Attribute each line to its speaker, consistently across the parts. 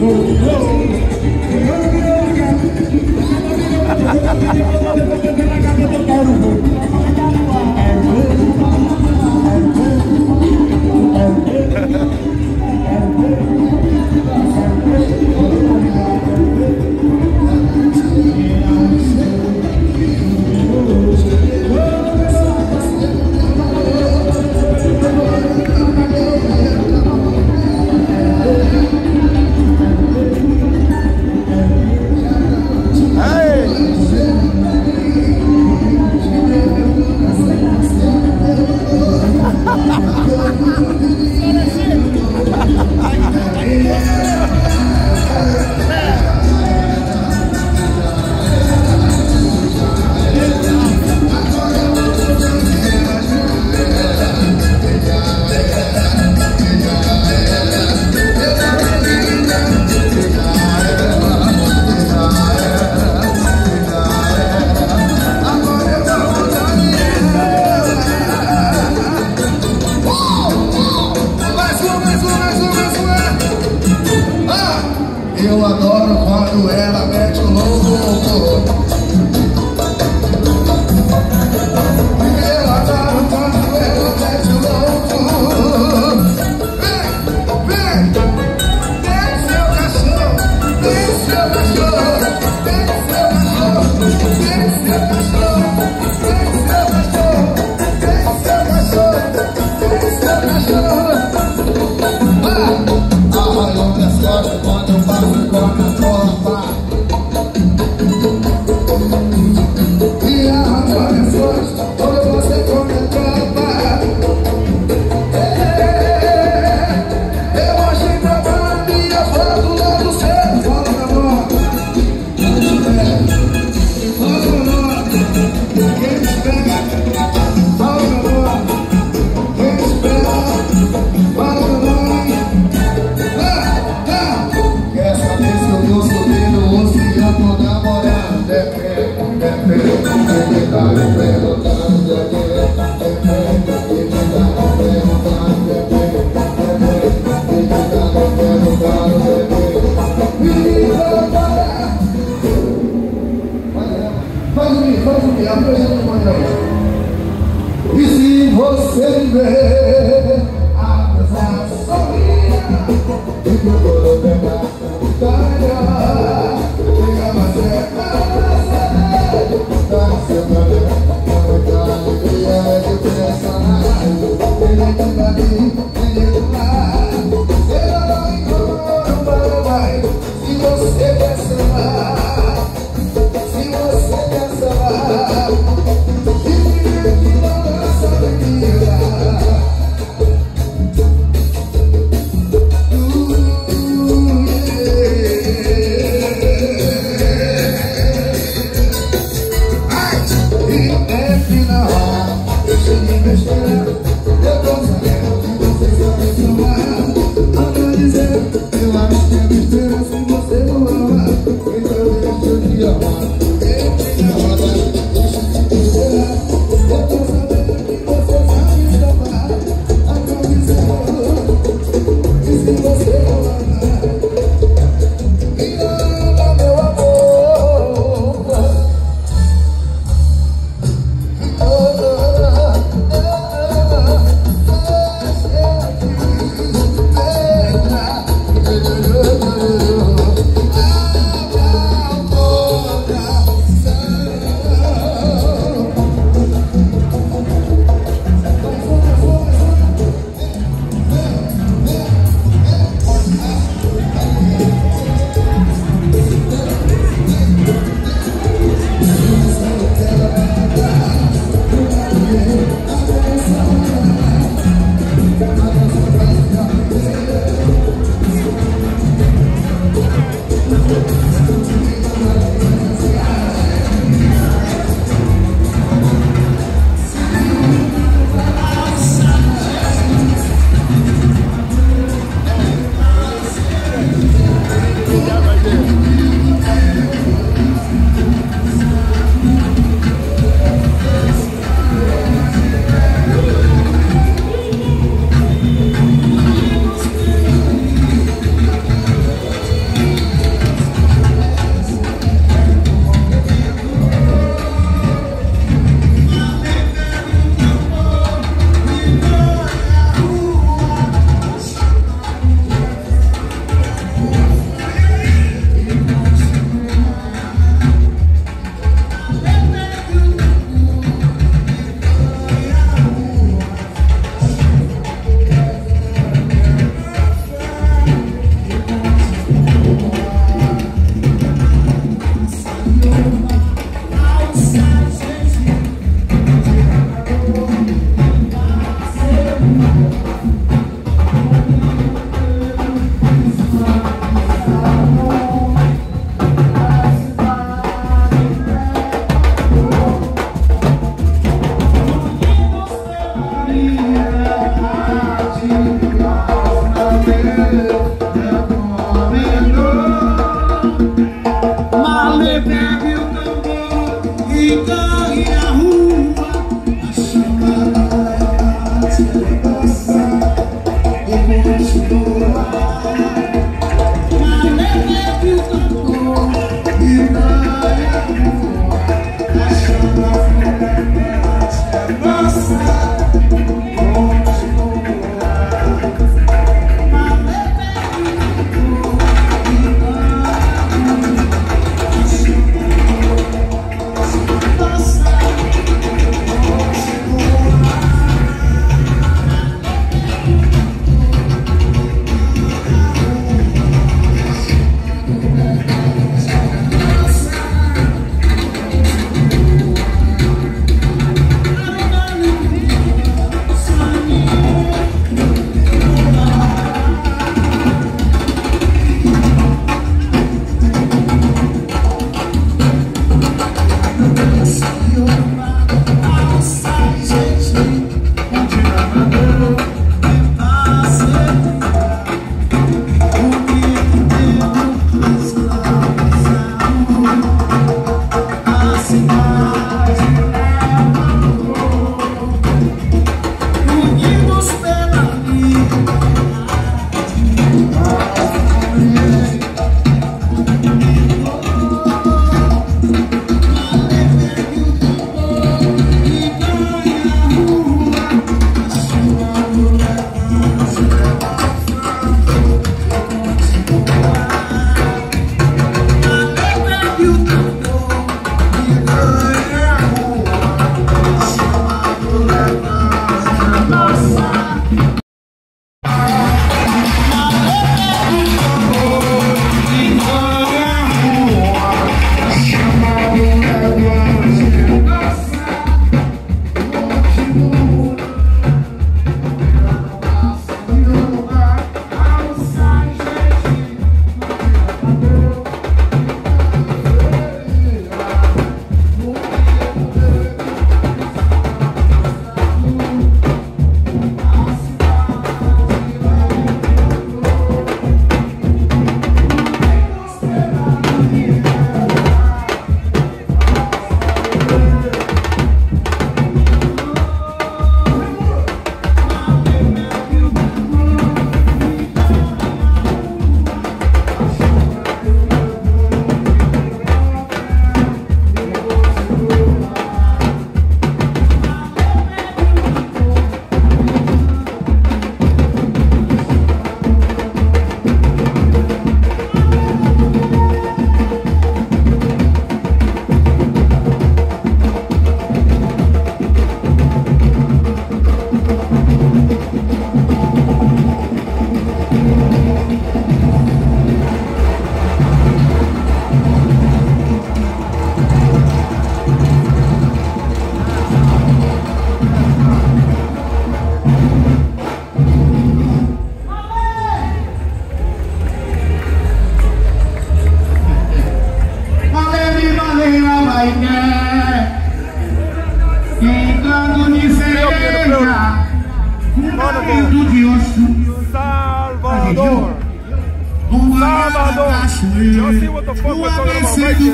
Speaker 1: Oh, oh.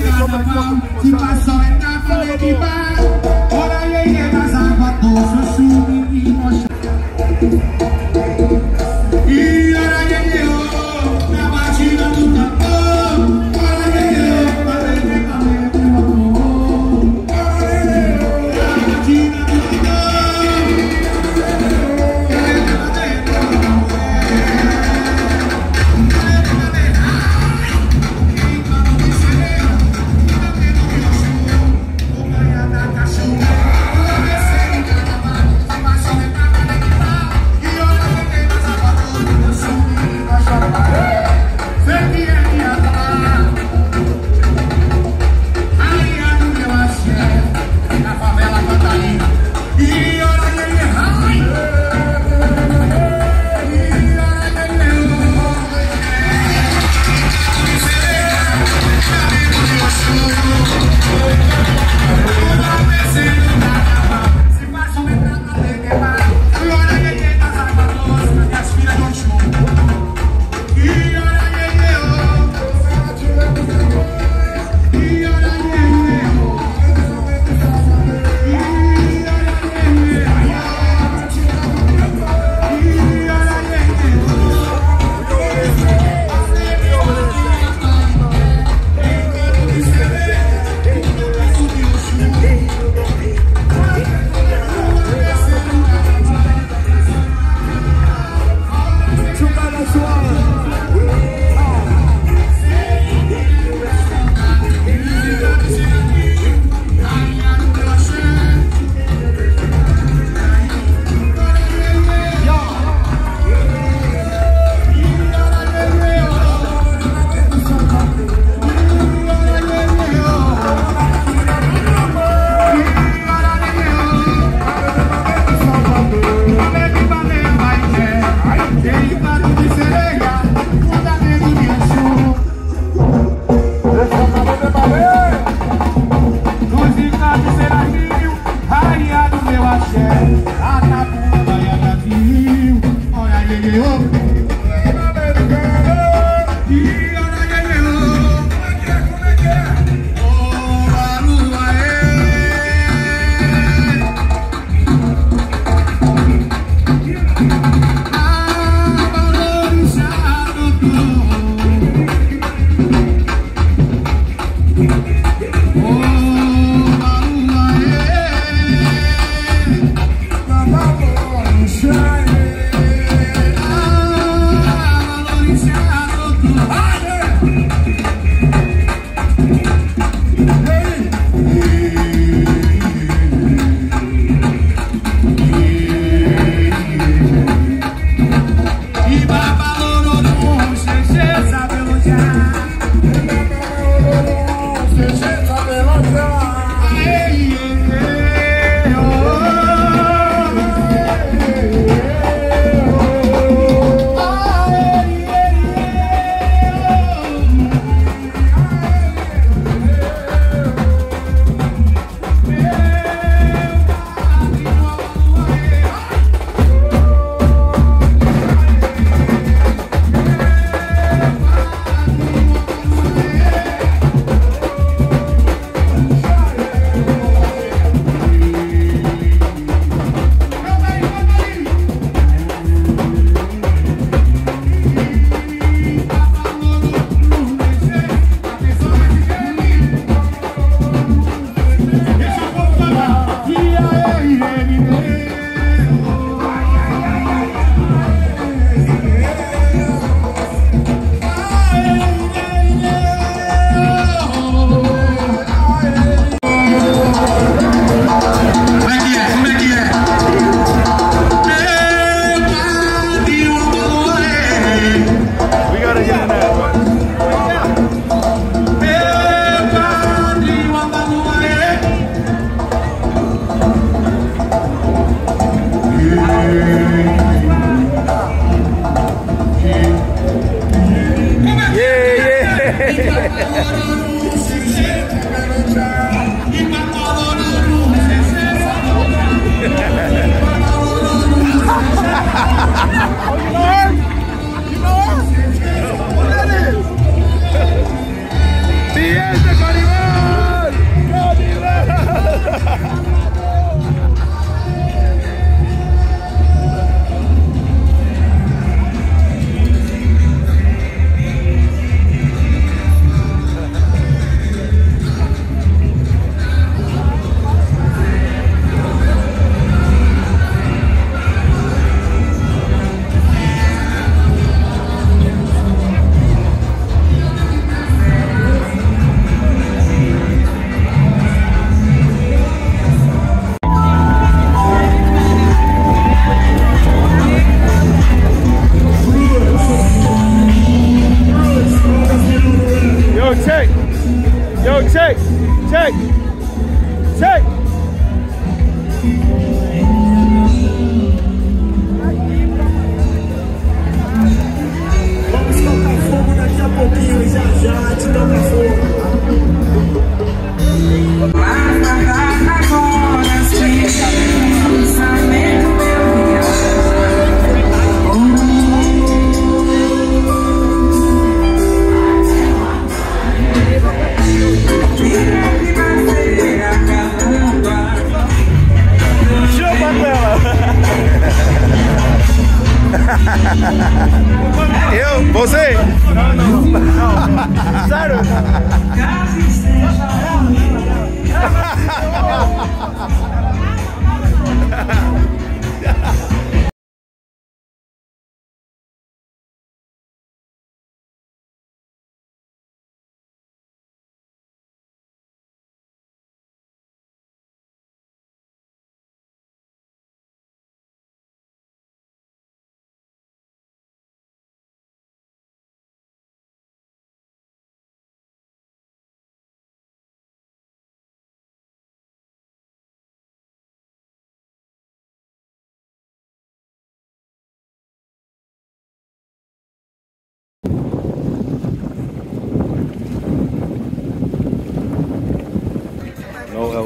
Speaker 1: carnaval Se passar etapa, ele que vai Ora, aí, é das águas doces Eu subi e mostrar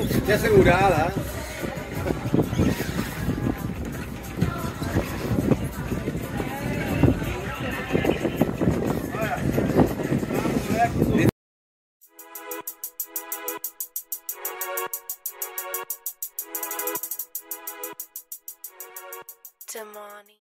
Speaker 2: Te asegurada.